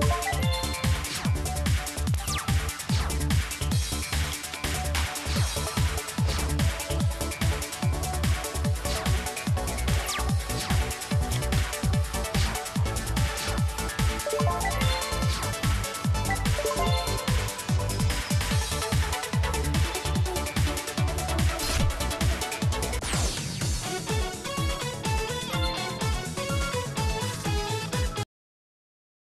Bye.